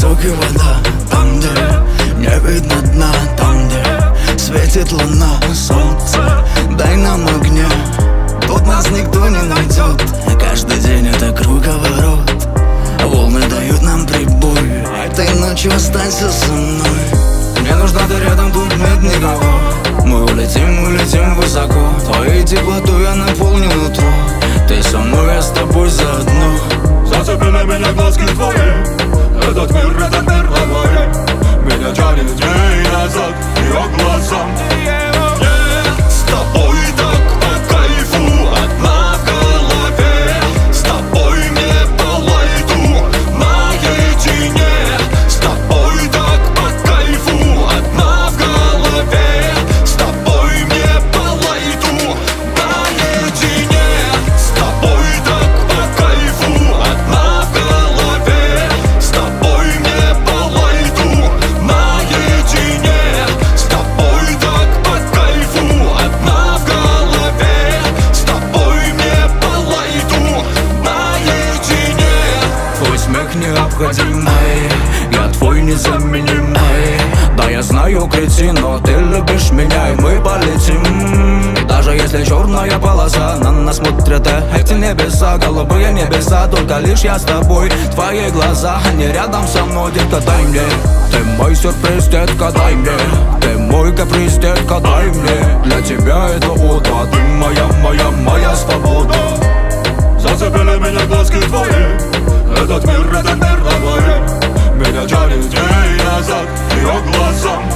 высокая вода, там, где не видно дна Там, где светит луна, солнце, дай нам ночью останься со мной. Мне нужна ты рядом, тут нет никого. Мы улетим, улетим высоко. Твоей теплотой я наполнил утро Ты со мной, я с тобой заодно. Зацепили меня глазки твои. Этот мир, этот мир новый Меня тянет дней назад Ее глазам необходимый Я твой незаменимый. Да, я знаю, кретин, но ты любишь меня И мы полетим. Даже если черная полоса На нас смотрят эти небеса Голубые небеса Только лишь я с тобой. Твои глаза, они рядом со мной Детка, дай мне. Ты мой сюрприз, детка, дай мне. Ты мой каприз, детка, дай мне. Для тебя это утро Ты моя, моя, моя свобода. Зацепили меня глазки твои. Этот мир, это жарен день назад Ее глазам